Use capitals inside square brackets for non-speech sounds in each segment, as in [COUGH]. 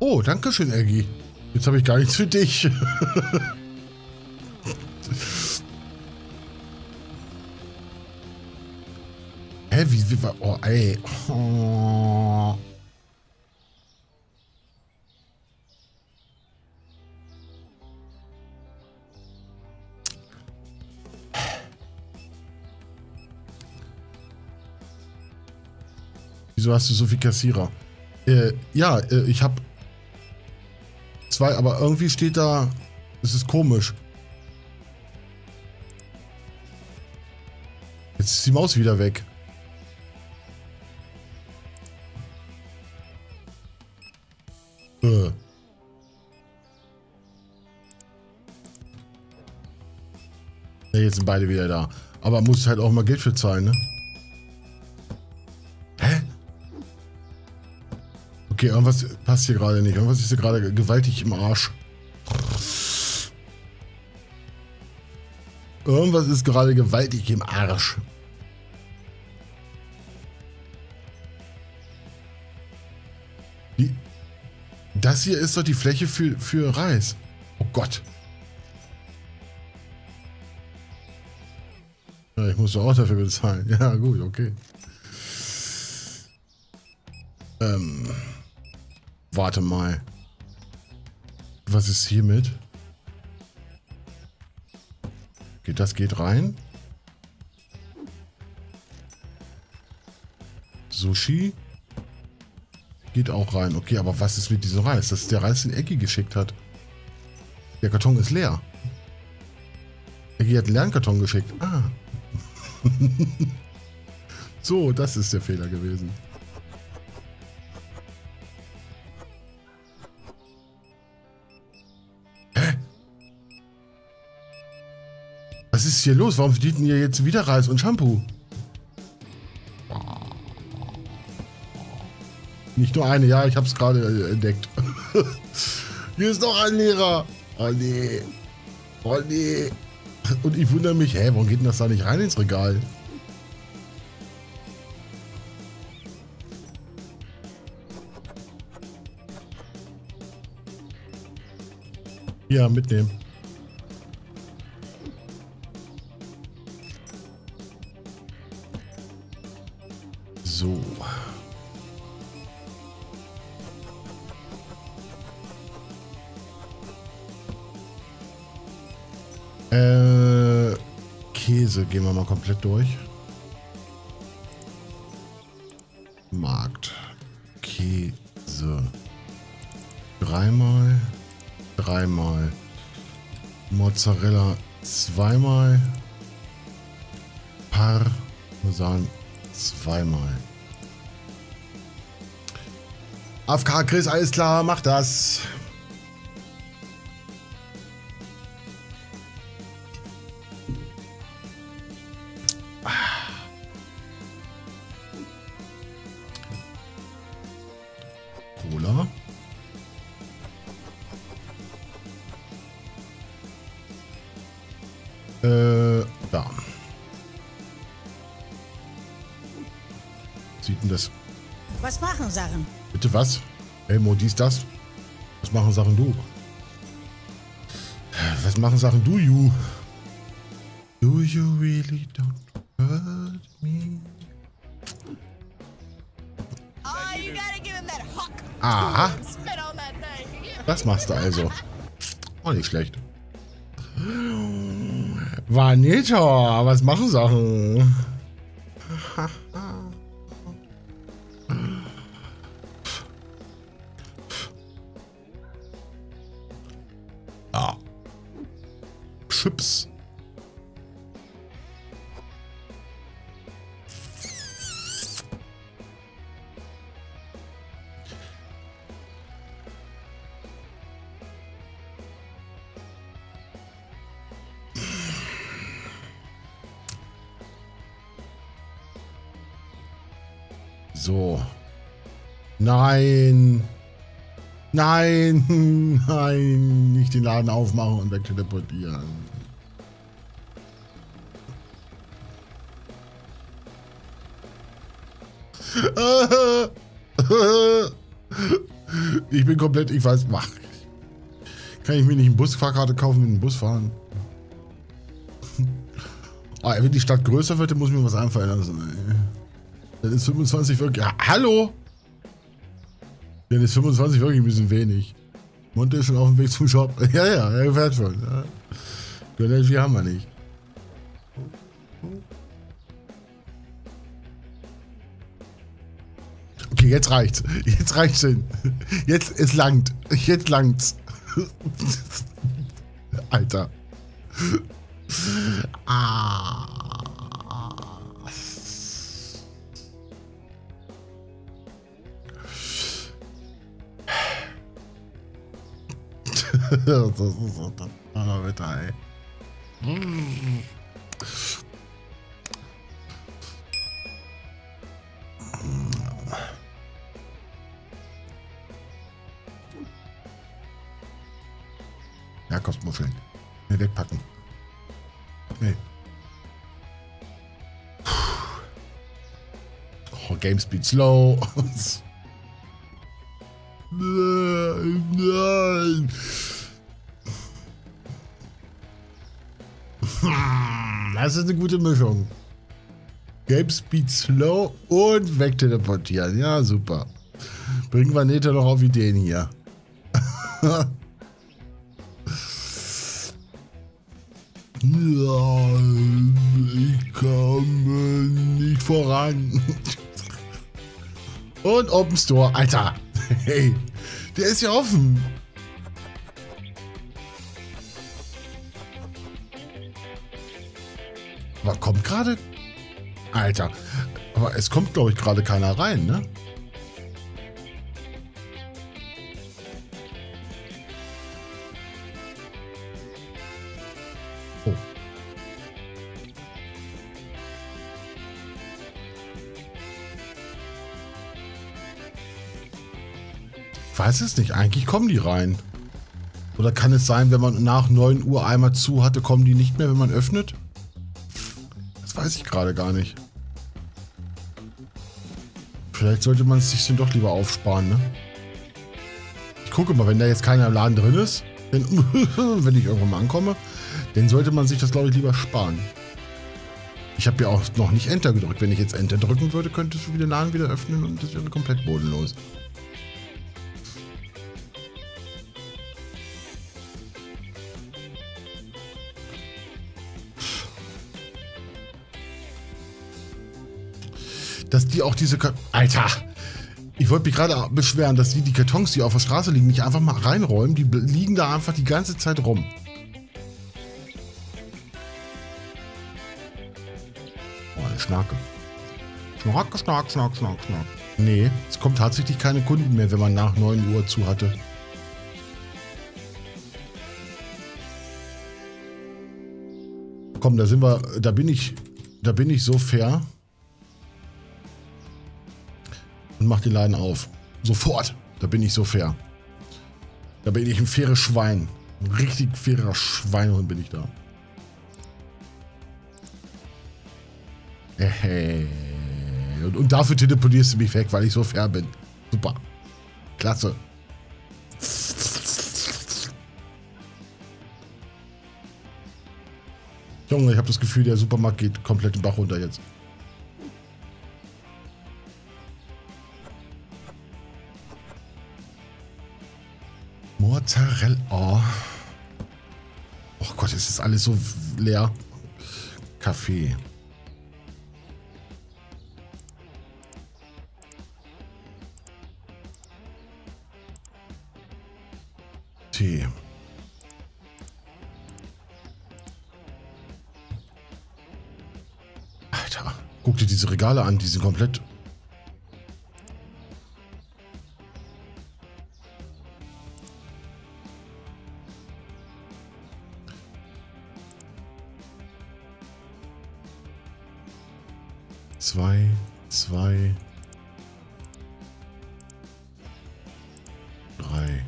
Oh, danke schön, Eggy. Jetzt habe ich gar nichts für dich. [LAUGHS] Hä, wie, wie, oh, ey. Wieso hast du so viel Kassierer? Äh, ja, äh, ich habe zwei, aber irgendwie steht da, es ist komisch. Jetzt ist die Maus wieder weg. Äh. Jetzt sind beide wieder da. Aber muss halt auch mal Geld für zahlen, ne? Okay, irgendwas passt hier gerade nicht. Irgendwas ist hier gerade gewaltig im Arsch. Irgendwas ist gerade gewaltig im Arsch. Die, das hier ist doch die Fläche für, für Reis. Oh Gott. Ja, ich muss doch auch dafür bezahlen. [LAUGHS] Ja, gut, okay. Ähm... Warte mal. Was ist hiermit? Okay, das geht rein. Sushi. Geht auch rein. Okay, aber was ist mit diesem Reis? Das ist der Reis, den Ecki geschickt hat. Der Karton ist leer. Ecki hat einen Lernkarton geschickt. Ah. [LAUGHS] so, das ist der Fehler gewesen. Ist hier los? Warum denn hier jetzt wieder Reis und Shampoo? Nicht nur eine, ja, ich habe es gerade äh, entdeckt. [LAUGHS] hier ist noch ein Lehrer. Oh nee. Oh nee. Und ich wundere mich, hä, warum geht denn das da nicht rein ins Regal? Ja, mitnehmen. So. Äh, Käse gehen wir mal komplett durch. Markt. Käse. Dreimal. Dreimal. Mozzarella zweimal. Parmesan zweimal. AFK Chris, alles klar, mach das. Denn das? Was machen Sachen? Bitte was? Elmo, dies, das? Was machen Sachen du? Was machen Sachen du, you? Do you really don't hurt me? Oh, you gotta give him that hawk. Aha, das machst du also. Auch nicht schlecht. Vanita, was machen Sachen? Chips. So. Nein. Nein. [LAUGHS] Nein. Nicht den Laden aufmachen und wegteleportieren. [LAUGHS] Ich bin komplett, ich weiß, mach. Kann ich mir nicht eine Busfahrkarte kaufen mit dem Bus fahren? [LAUGHS] Ah, wenn die Stadt größer wird, dann muss ich mir was einfallen lassen. ey. Dann ist 25 wirklich. Ja, hallo! Dann ist 25 wirklich ein bisschen wenig. Monte ist schon auf dem Weg zum Shop. [LAUGHS] Ja, ja, er fährt schon. Ja. Gönner viel haben wir nicht. Okay, jetzt reicht's. Jetzt reicht's hin. Jetzt, es langt. Jetzt langt's. [LAUGHS] Alter. Ah. Das ist so das Wetter, ey. Ja, Kostmuscheln. Nee, wegpacken. Nee. Oh, Game Speed slow. [LAUGHS] Das ist eine gute Mischung. Game Speed slow und wegteleportieren. Ja, super. Bringen wir Neta noch auf Ideen hier. [LAUGHS] Nein, ich komme nicht voran. Und Open Store. Alter, hey, der ist ja offen. Aber kommt gerade... Alter, aber es kommt, glaube ich, gerade keiner rein, ne? Oh. Weiß es nicht. Eigentlich kommen die rein. Oder kann es sein, wenn man nach 9 Uhr einmal zu hatte, kommen die nicht mehr, wenn man öffnet? Weiß ich gerade gar nicht. Vielleicht sollte man es sich dann doch lieber aufsparen, ne? Ich gucke mal, wenn da jetzt keiner im Laden drin ist, wenn, [LAUGHS] wenn ich irgendwann mal ankomme, dann sollte man sich das, glaube ich, lieber sparen. Ich habe ja auch noch nicht Enter gedrückt. Wenn ich jetzt Enter drücken würde, könntest du den Laden wieder öffnen und das wäre komplett bodenlos. Dass die auch diese... Ka Alter! Ich wollte mich gerade beschweren, dass die die Kartons, die auf der Straße liegen, nicht einfach mal reinräumen. Die liegen da einfach die ganze Zeit rum. Oh, eine Schnarke. Schnarke, schnack, schnack, schnack, schnack. Nee, es kommt tatsächlich keine Kunden mehr, wenn man nach 9 Uhr zu hatte. Komm, da sind wir, da bin ich, da bin ich so fair und mach den Laden auf. Sofort. Da bin ich so fair. Da bin ich ein faires Schwein. Ein richtig fairer Schweinehund bin ich da. Hey. Und, und dafür teleportierst du mich weg, weil ich so fair bin. Super. Klasse. Junge, ich habe das Gefühl, der Supermarkt geht komplett den Bach runter jetzt. Mozzarella. Oh. oh Gott, es ist alles so leer. Kaffee. Tee. Alter, guck dir diese Regale an, die sind komplett Zwei, zwei, drei.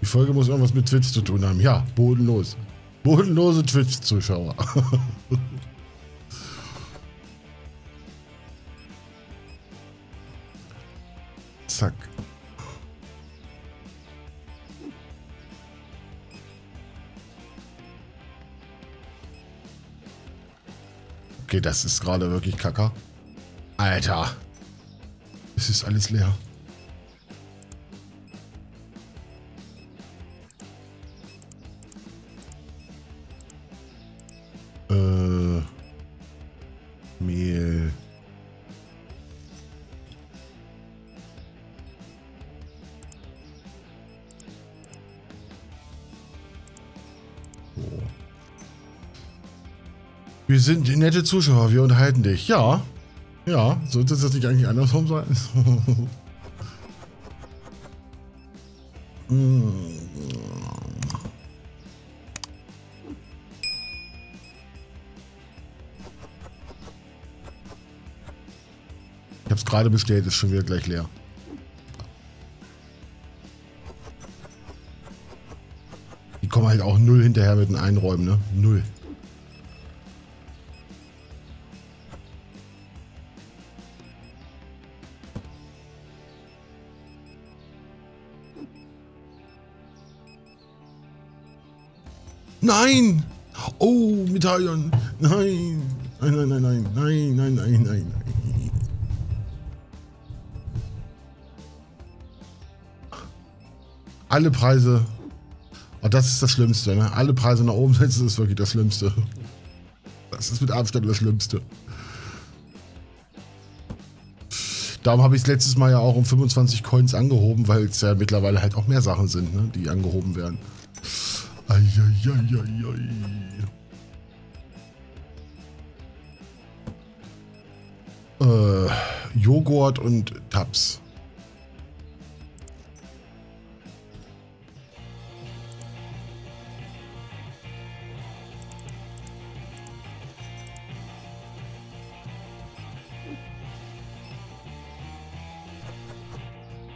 Die Folge muss irgendwas mit Twitch zu tun haben. Ja, bodenlos. Bodenlose Twitch-Zuschauer. [LAUGHS] Okay, das ist gerade wirklich kacker. Alter. Es ist alles leer. Äh. Wir sind nette Zuschauer, wir unterhalten dich. Ja. Ja, sollte das nicht eigentlich andersrum sein? Hm. [LAUGHS] Ich hab's gerade bestellt, ist schon wieder gleich leer. Die kommen halt auch null hinterher mit den Einräumen, ne? Null. Nein! Oh, Medaillon! Nein! Nein, nein, nein, nein, nein, nein, nein, nein, nein. Alle Preise. Oh, das ist das Schlimmste, ne? Alle Preise nach oben setzen ist wirklich das Schlimmste. Das ist mit Abstand das Schlimmste. Darum habe ich es letztes Mal ja auch um 25 Coins angehoben, weil es ja mittlerweile halt auch mehr Sachen sind, ne, die angehoben werden. Eieieiei. Äh, Joghurt und Tabs.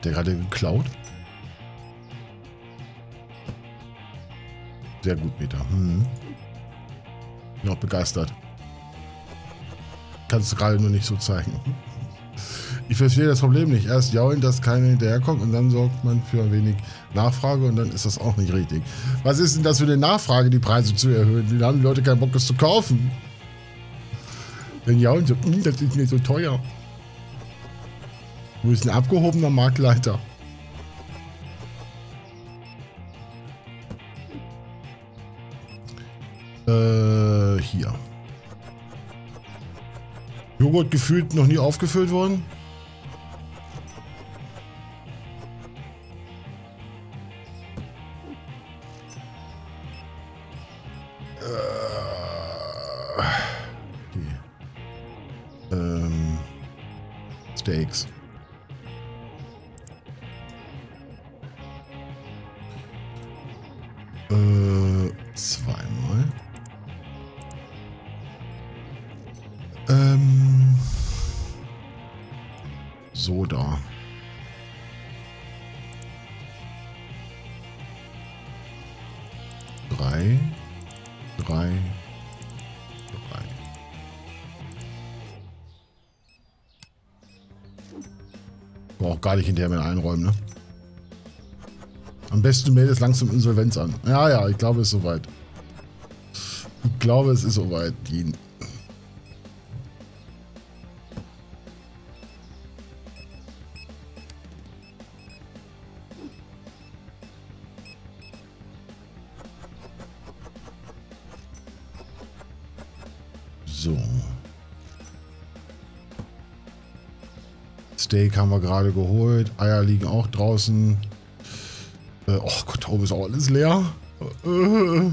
Der gerade geklaut? Sehr gut, Meta. Hm. Bin auch begeistert. Kannst du gerade nur nicht so zeigen. Ich verstehe das Problem nicht. Erst jaulen, dass keiner hinterherkommt und dann sorgt man für ein wenig Nachfrage und dann ist das auch nicht richtig. Was ist denn das für eine Nachfrage, die Preise zu erhöhen? Dann haben die Leute keinen Bock, das zu kaufen. Wenn jaulen so, "Hm, das ist mir so teuer. Du bist ein abgehobener Marktleiter. Äh, hier. Joghurt gefühlt noch nie aufgefüllt worden. Äh, okay. Ähm, Steaks. Soda. Drei. Drei. Drei. Braucht gar nicht hinterher mehr einräumen, ne? Am besten du meldest langsam Insolvenz an. Ja, ja, ich glaube, es ist soweit. Ich glaube, es ist soweit, Dean. So. Steak haben wir gerade geholt. Eier liegen auch draußen. Äh, oh Gott, oben ist auch alles leer. Äh.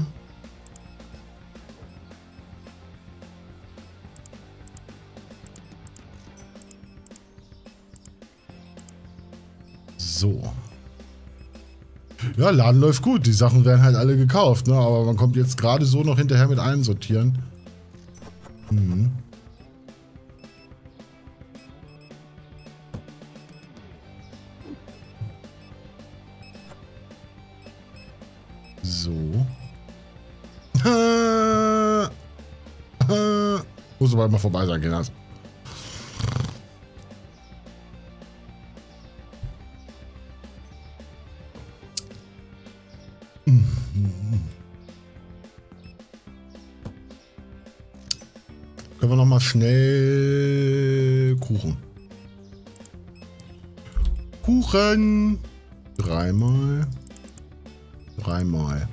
So. Ja, Laden läuft gut. Die Sachen werden halt alle gekauft, ne? Aber man kommt jetzt gerade so noch hinterher mit einsortieren. mal vorbei sein, Kinder. Können wir noch mal schnell Kuchen. Kuchen! Dreimal. Dreimal.